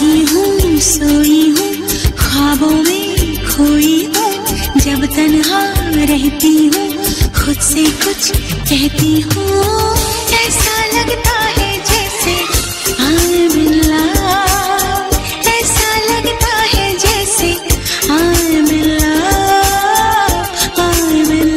जागी हूँ, सोई हूँ। ख्वाबों में खोई हूँ। जब तन्हा रहती हूँ, खुद से कुछ कहती हूँ। ऐसा लगता है जैसे I'm in love ऐसा लगता है जैसे I'm in love I'm in